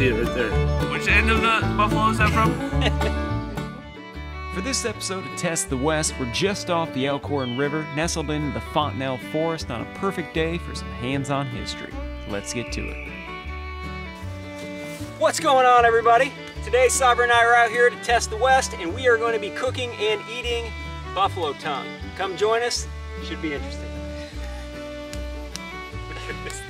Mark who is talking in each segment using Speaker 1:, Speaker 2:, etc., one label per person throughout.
Speaker 1: see it right there. Which end of the buffalo is that from?
Speaker 2: For this episode of Test the West, we're just off the Elkhorn River, nestled in the Fontenelle Forest on a perfect day for some hands on history. Let's get to it. What's going on, everybody? Today, Sabra and I are out here to test the West, and we are going to be cooking and eating buffalo tongue. Come join us, should be interesting.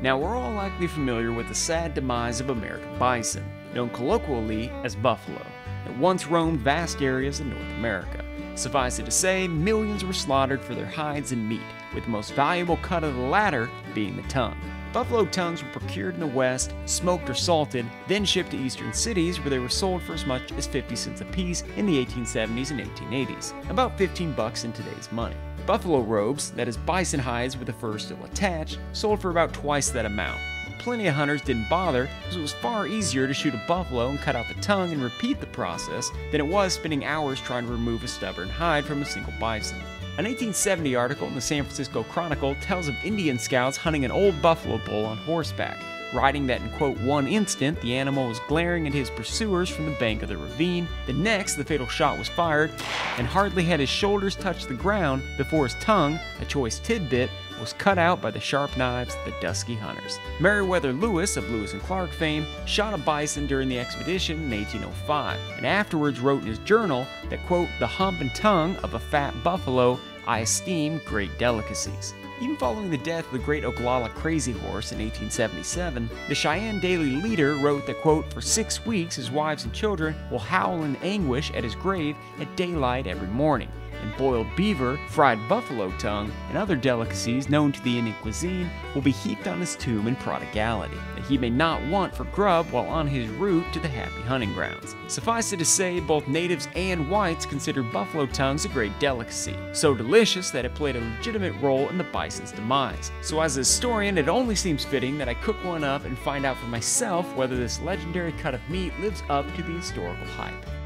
Speaker 2: Now, we're all likely familiar with the sad demise of American bison, known colloquially as buffalo, that once roamed vast areas in North America. Suffice it to say, millions were slaughtered for their hides and meat, with the most valuable cut of the latter being the tongue. Buffalo tongues were procured in the West, smoked or salted, then shipped to eastern cities where they were sold for as much as 50 cents apiece in the 1870s and 1880s, about 15 bucks in today's money. Buffalo robes, that is bison hides with the fur still attached, sold for about twice that amount. Plenty of hunters didn't bother because it was far easier to shoot a buffalo and cut out the tongue and repeat the process than it was spending hours trying to remove a stubborn hide from a single bison. An 1870 article in the San Francisco Chronicle tells of Indian scouts hunting an old buffalo bull on horseback, writing that in quote one instant the animal was glaring at his pursuers from the bank of the ravine. The next, the fatal shot was fired, and hardly had his shoulders touched the ground before his tongue, a choice tidbit, was cut out by the sharp knives of the dusky hunters. Meriwether Lewis of Lewis and Clark fame shot a bison during the expedition in 1805, and afterwards wrote in his journal that, quote, the hump and tongue of a fat buffalo I esteem great delicacies. Even following the death of the great Oglala Crazy Horse in 1877, the Cheyenne Daily Leader wrote that, quote, for six weeks his wives and children will howl in anguish at his grave at daylight every morning and boiled beaver, fried buffalo tongue, and other delicacies known to the Indian cuisine will be heaped on his tomb in prodigality, that he may not want for grub while on his route to the happy hunting grounds. Suffice it to say, both natives and whites consider buffalo tongues a great delicacy, so delicious that it played a legitimate role in the bison's demise. So as a historian, it only seems fitting that I cook one up and find out for myself whether this legendary cut of meat lives up to the historical hype.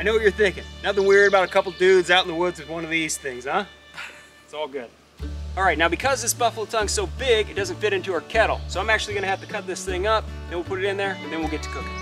Speaker 2: I know what you're thinking. Nothing weird about a couple dudes out in the woods with one of these things, huh? It's all good. All right, now because this buffalo tongue's so big, it doesn't fit into our kettle. So I'm actually gonna have to cut this thing up, then we'll put it in there, and then we'll get to cooking.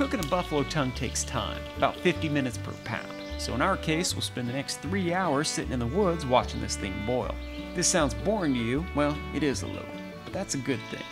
Speaker 2: Cooking a buffalo tongue takes time, about 50 minutes per pound. So, in our case, we'll spend the next three hours sitting in the woods watching this thing boil. This sounds boring to you, well, it is a little, but that's a good thing.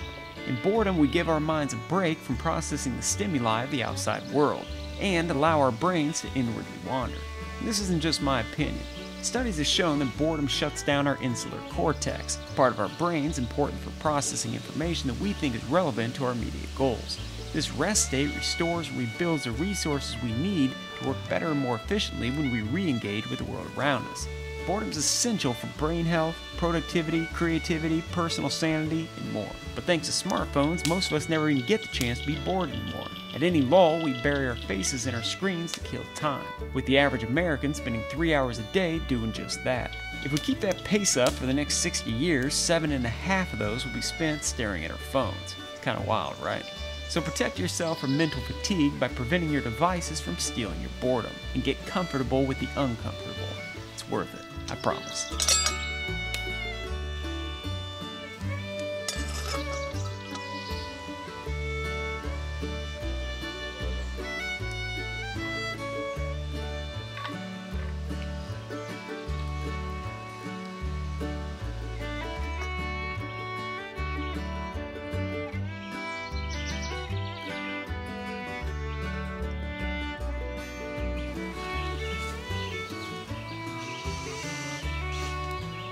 Speaker 2: In boredom, we give our minds a break from processing the stimuli of the outside world and allow our brains to inwardly wander. And this isn't just my opinion. Studies have shown that boredom shuts down our insular cortex, part of our brains important for processing information that we think is relevant to our immediate goals. This rest state restores rebuilds the resources we need to work better and more efficiently when we re engage with the world around us. Boredom is essential for brain health, productivity, creativity, personal sanity, and more. But thanks to smartphones, most of us never even get the chance to be bored anymore. At any lull, we bury our faces in our screens to kill time, with the average American spending three hours a day doing just that. If we keep that pace up for the next 60 years, seven and a half of those will be spent staring at our phones. It's kind of wild, right? So protect yourself from mental fatigue by preventing your devices from stealing your boredom and get comfortable with the uncomfortable. It's worth it, I promise.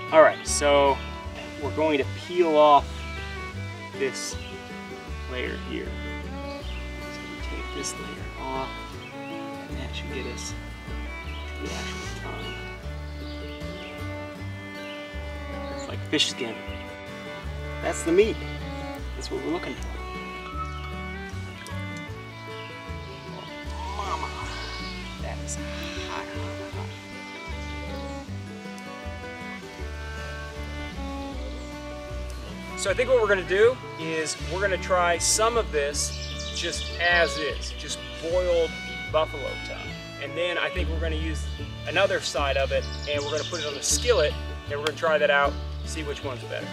Speaker 3: All right, so we're going to peel off this layer here. So we take this layer off, and that should get us to the actual tongue. It's like fish skin. That's the meat. That's what we're looking for. Oh, mama. That is hot, hot, hot. So I think what we're gonna do is we're gonna try some of this just as is, just boiled buffalo tongue. And then I think we're gonna use another side of it and we're gonna put it on the skillet and we're gonna try that out, see which one's better.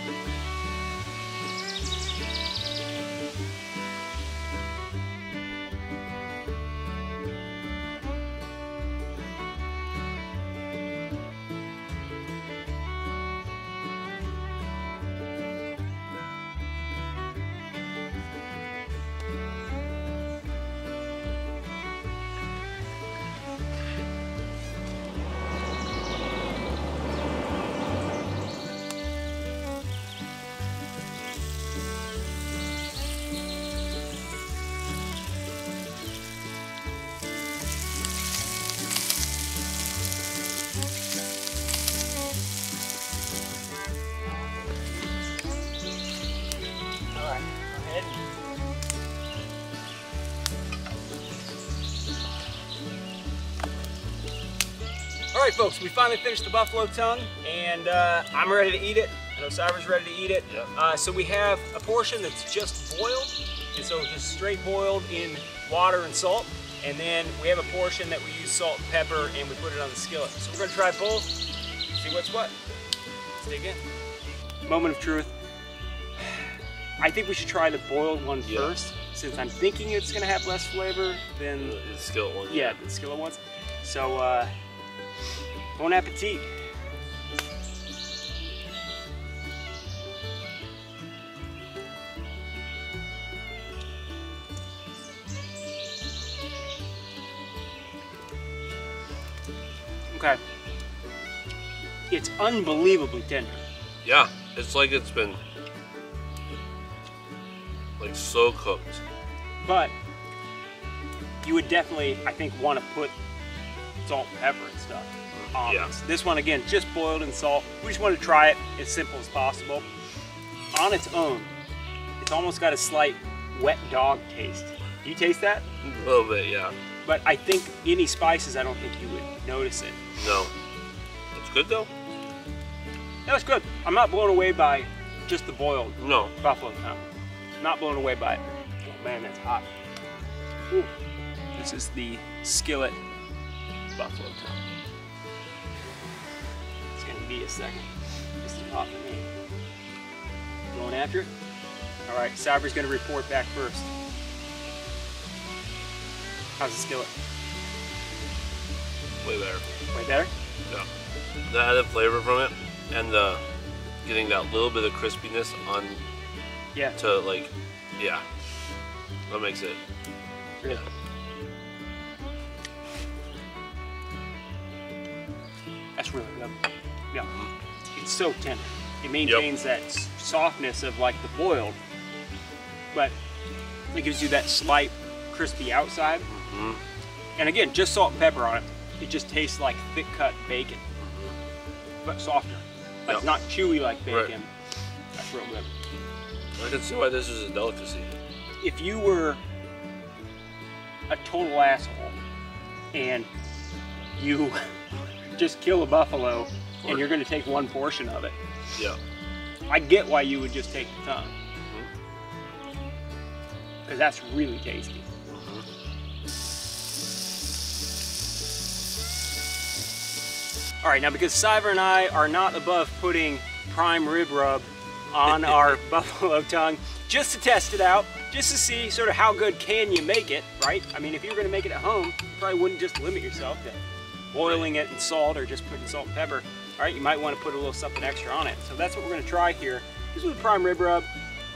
Speaker 3: Right, folks, we finally finished the buffalo tongue, and uh, I'm ready to eat it. I know Cyber's ready to eat it.
Speaker 1: Yep.
Speaker 3: Uh, so we have a portion that's just boiled, and so just straight boiled in water and salt. And then we have a portion that we use salt and pepper, and we put it on the skillet. So we're gonna try both, see what's what. Let's dig in. Moment of truth. I think we should try the boiled one
Speaker 1: Yeah.
Speaker 3: first, since I'm thinking it's gonna have less flavor than
Speaker 1: The skillet one.
Speaker 3: yeah, the skillet ones. So, uh, bon appetit. Okay. It's unbelievably tender.
Speaker 1: Yeah, it's like it's been like so cooked.
Speaker 3: But you would definitely, I think, want to put salt and pepper and stuff on
Speaker 1: Yeah.
Speaker 3: this. One, again, just boiled in salt. We just want to try it as simple as possible. On its own, it's almost got a slight wet dog taste. Do you taste that?
Speaker 1: A little bit, yeah.
Speaker 3: But I think any spices, I don't think you would notice it.
Speaker 1: No. It's good though?
Speaker 3: That's good. I'm not blown away by just the boiled
Speaker 1: No.
Speaker 3: buffalo tongue. Not blown away by it. Oh man, that's hot. Ooh. This is the skillet buffalo tongue. Be a second. Hot for me. Going after it? All right, Cyber's gonna report back first. How's the skillet?
Speaker 1: Way better.
Speaker 3: Way better?
Speaker 1: Yeah. The added flavor from it and the getting that little bit of crispiness on
Speaker 3: Yeah.
Speaker 1: to like yeah. That makes it
Speaker 3: Really? That's really good. Yeah. It's so tender. It maintains that softness of like the boiled, but it gives you that slight crispy outside.
Speaker 1: Mhm.
Speaker 3: And again, just salt and pepper on it. It just tastes like thick cut bacon, but softer. Like
Speaker 1: Yep.
Speaker 3: not chewy like
Speaker 1: Right.
Speaker 3: bacon. That's real good.
Speaker 1: I can see why this is a delicacy.
Speaker 3: if you were a total asshole and you just kill a buffalo and you're going to take one portion of it,
Speaker 1: Yeah.
Speaker 3: I get why you would just take the tongue. Mm-hmm. Because that's really tasty. Mm-hmm. All right, now because Cyber and I are not above putting prime rib rub on our buffalo tongue, just to test it out, just to see sort of how good can you make it, right? I mean, if you were gonna make it at home, you probably wouldn't just limit yourself to boiling it in salt or just putting salt and pepper. All right, you might wanna put a little something extra on it. So that's what we're gonna try here. This is prime rib rub,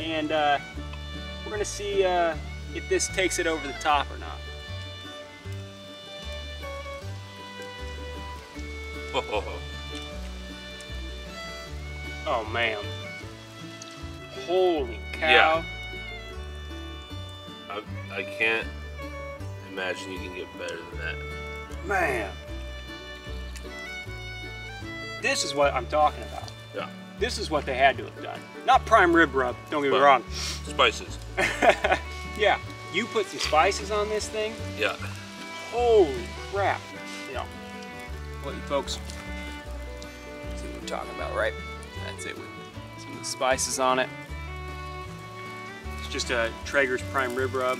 Speaker 3: and uh, we're gonna see uh, if this takes it over the top or not. Oh, Oh man. Holy cow.
Speaker 1: Yeah. I, I can't imagine you can get better than that.
Speaker 3: Man. This is what I'm talking about.
Speaker 1: Yeah.
Speaker 3: This is what they had to have done. Not prime rib rub, don't get me wrong.
Speaker 1: Spices.
Speaker 3: yeah, you put some spices on this thing.
Speaker 1: Yeah.
Speaker 3: Holy crap. You know, what you folks see what we're talking about, right? That's it with some of the spices on it. It's just a Traeger's prime rib rub.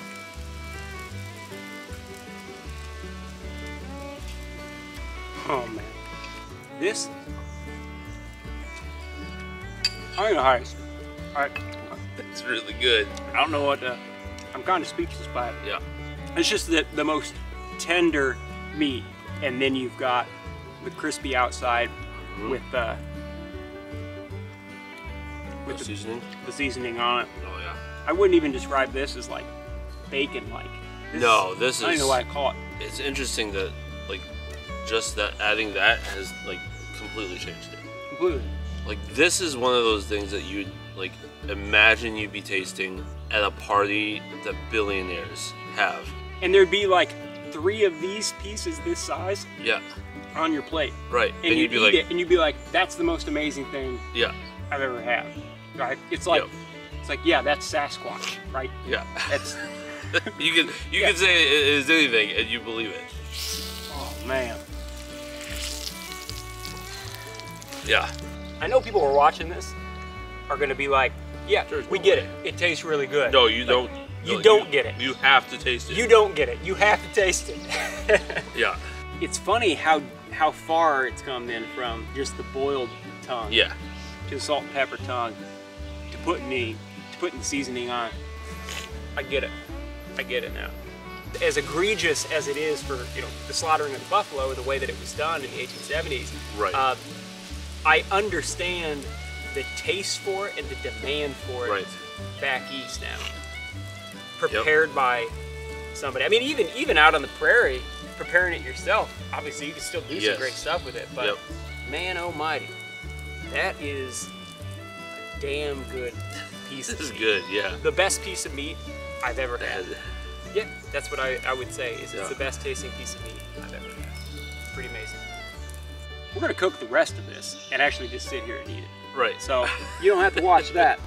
Speaker 3: Oh man. This I don't know how to Alright.
Speaker 1: It's really good.
Speaker 3: I don't know what to, I'm kind of speechless by it.
Speaker 1: Yeah.
Speaker 3: It's just the, the most tender meat, and then you've got the crispy outside
Speaker 1: Mhm.
Speaker 3: with the with
Speaker 1: The
Speaker 3: the,
Speaker 1: seasoning.
Speaker 3: the seasoning on it.
Speaker 1: Oh yeah.
Speaker 3: I wouldn't even describe this as like bacon-like.
Speaker 1: No, this is
Speaker 3: I don't
Speaker 1: is-
Speaker 3: know what I call it.
Speaker 1: It's interesting that like just that adding that has like completely changed it.
Speaker 3: Completely.
Speaker 1: Like this is one of those things that you'd like imagine you'd be tasting at a party that billionaires have.
Speaker 3: And there'd be like three of these pieces this size
Speaker 1: Yeah.
Speaker 3: on your plate,
Speaker 1: Right.
Speaker 3: and, you'd,
Speaker 1: you'd be like,
Speaker 3: it, and you'd be like, "That's the most amazing thing
Speaker 1: yeah,
Speaker 3: I've ever had." Right? It's like,
Speaker 1: Yep.
Speaker 3: it's like, yeah, that's Sasquatch, right?
Speaker 1: yeah.
Speaker 3: That's,
Speaker 1: you can you
Speaker 3: Yeah.
Speaker 1: can say it is anything and you believe it.
Speaker 3: oh man.
Speaker 1: Yeah.
Speaker 3: I know people who are watching this are going to be like, yeah,
Speaker 1: There's
Speaker 3: we
Speaker 1: no
Speaker 3: get
Speaker 1: way.
Speaker 3: it. It tastes really good.
Speaker 1: No, you
Speaker 3: Like,
Speaker 1: don't.
Speaker 3: You
Speaker 1: no,
Speaker 3: don't get it.
Speaker 1: You have to taste it.
Speaker 3: You don't get it. You have to taste it.
Speaker 1: Yeah.
Speaker 3: it's funny how how far it's come then from just the boiled tongue
Speaker 1: Yeah.
Speaker 3: to the salt and pepper tongue to putting the to putting the seasoning on. I get it. I get it now. As egregious as it is for you know the slaughtering of the buffalo, the way that it was done in the 1870s,
Speaker 1: Right.
Speaker 3: uh, I understand the taste for it and the demand for it
Speaker 1: Right.
Speaker 3: back east now. Prepared by somebody. I mean, even even out on the prairie, preparing it yourself. Obviously, you can still do
Speaker 1: Yes.
Speaker 3: some great stuff with it, but
Speaker 1: Yep.
Speaker 3: man oh almighty, that is a damn good piece of meat.
Speaker 1: This is
Speaker 3: meat.
Speaker 1: good. Yeah.
Speaker 3: The best piece of meat I've ever had. Yeah, that's what I, I would say. Is it's
Speaker 1: Yeah.
Speaker 3: the best tasting piece of meat We're gonna cook the rest of this and actually just sit here and eat it.
Speaker 1: right.
Speaker 3: So you don't have to watch that.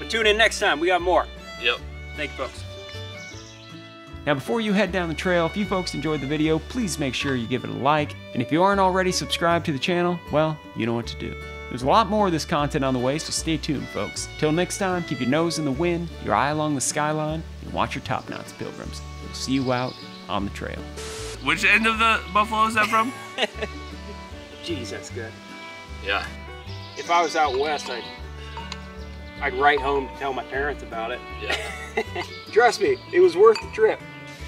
Speaker 3: But tune in next time. We got more.
Speaker 1: Yep.
Speaker 3: Thank you, folks.
Speaker 2: Now, before you head down the trail, if you folks enjoyed the video, please make sure you give it a like. And if you aren't already subscribed to the channel, well, you know what to do. There's a lot more of this content on the way, so stay tuned, folks. Till next time, keep your nose in the wind, your eye along the skyline, and watch your top knots, pilgrims. We'll see you out on the trail.
Speaker 1: Which end of the buffalo is that from?
Speaker 3: Jeez, that's good.
Speaker 1: yeah.
Speaker 3: If I was out west, I'd I'd write home to tell my parents about it.
Speaker 1: Yeah.
Speaker 3: Trust me, it was worth the trip.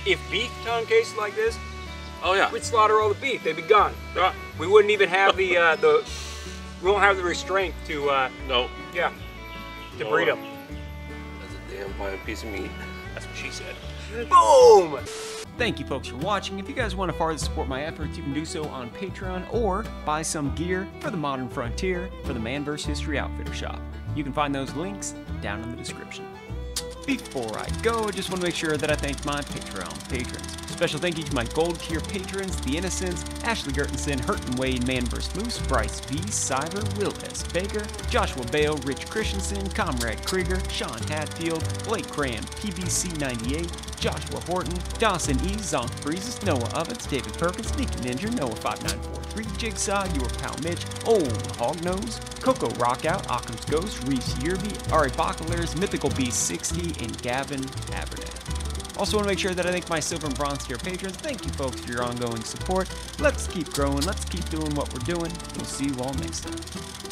Speaker 3: If beef tongue tasted like this,
Speaker 1: Oh yeah.
Speaker 3: we'd slaughter all the beef. They'd be gone.
Speaker 1: Ah,
Speaker 3: We wouldn't even have the uh, the we won't have the restraint to uh,
Speaker 1: no.
Speaker 3: yeah to
Speaker 1: Oh.
Speaker 3: breed them.
Speaker 1: That's a damn fine piece of meat.
Speaker 3: That's what she said. Boom.
Speaker 2: Thank you folks for watching. If you guys want to further support my efforts, you can do so on Patreon or buy some gear for the modern frontier for the Man vs History Outfitter Shop. You can find those links down in the description. Before I go, I just want to make sure that I thank my Patreon patrons. Special thank you to my gold tier patrons, The Innocents, Ashley Gertensen, Hurton Wade, Manverse Moose, Bryce V, Cyber, Will S. Baker, Joshua Bale, Rich Christensen, Comrade Krieger, Sean Hatfield, Blake Cram, PBC 98, Joshua Horton, Dawson E, Zonk Breezes, Noah Ovens, David Perkins, Sneaky Ninja, Noah 5943, Jigsaw, Your Pal Mitch, Old Hognose, Coco Rockout, Occam's Ghost, Reese Yerby, Ari Bacalers, Mythical Beast 60, and Gavin Abernathy. Also want to make sure that I thank my silver and bronze tier patrons. Thank you folks for your ongoing support. Let's keep growing. Let's keep doing what we're doing. We'll see you all next time.